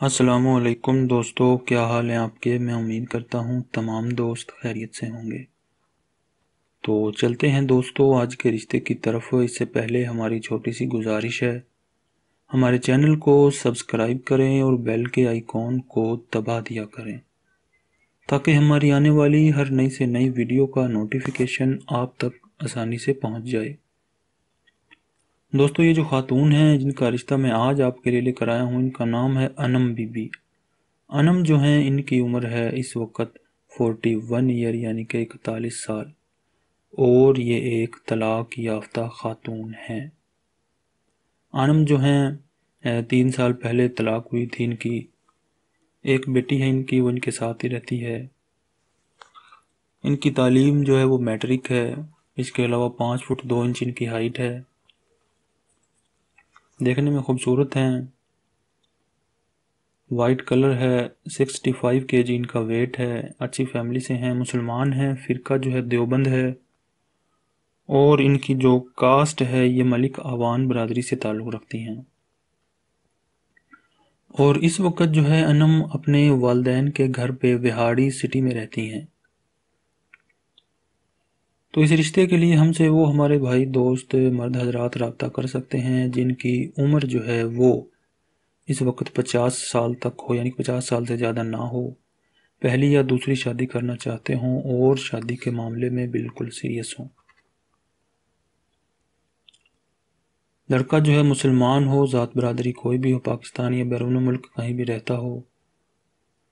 असलकुम दोस्तों, क्या हाल है आपके? मैं उम्मीद करता हूँ तमाम दोस्त खैरियत से होंगे। तो चलते हैं दोस्तों, आज के रिश्ते की तरफ़। इससे पहले हमारी छोटी सी गुजारिश है, हमारे चैनल को सब्सक्राइब करें और बेल के आइकॉन को दबा दिया करें, ताकि हमारी आने वाली हर नई से नई वीडियो का नोटिफिकेशन आप तक आसानी से पहुँच जाए। दोस्तों, ये जो खातून हैं, जिनका रिश्ता मैं आज आपके लिए लेकर आया हूँ, इनका नाम है अनम बीबी। अनम जो हैं, इनकी उम्र है इस वक्त फोर्टी वन ईयर, यानी कि इकतालीस साल। और ये एक तलाक याफ्ता खातून हैं। अनम जो हैं तीन साल पहले तलाक हुई थी इनकी। एक बेटी है इनकी, वो इनके साथ ही रहती है। इनकी तालीम जो है, वो मैट्रिक है। इसके अलावा पाँच फुट दो इंच इनकी हाइट है। देखने में खूबसूरत हैं। वाइट कलर है सिक्सटी फाइव के जी इनका वेट है, अच्छी फैमिली से हैं, मुसलमान हैं, फ़िरका जो है देवबंद है। और इनकी जो कास्ट है, ये मलिक आवान बरदरी से ताल्लुक़ रखती हैं। और इस वक्त जो है, अनम अपने वालदेन के घर पे बिहाड़ी सिटी में रहती हैं। तो इस रिश्ते के लिए हमसे वो हमारे भाई, दोस्त, मर्द हजरात रबता कर सकते हैं, जिनकी उम्र जो है वो इस वक्त पचास साल तक हो, यानी पचास साल से ज़्यादा ना हो। पहली या दूसरी शादी करना चाहते हों और शादी के मामले में बिल्कुल सीरियस हों। लड़का जो है मुसलमान हो, ज़ात बरदरी कोई भी हो, पाकिस्तान या बैरून मुल्क कहीं भी रहता हो,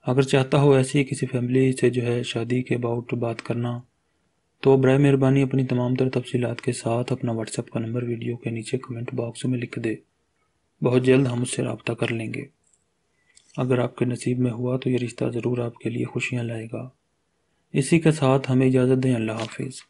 अगर चाहता हो ऐसी किसी फैमिली से जो है शादी के अबाउट बात करना तो बर मेहरबानी अपनी तमाम तर तफसीत के साथ अपना व्हाट्सएप का नंबर वीडियो के नीचे कमेंट बॉक्स में लिख दे। बहुत जल्द हम उससे रबता कर लेंगे। अगर आपके नसीब में हुआ तो ये रिश्ता ज़रूर आपके लिए खुशियाँ लाएगा। इसी के साथ हमें इजाज़त दें, अल्लाह हाफिज़।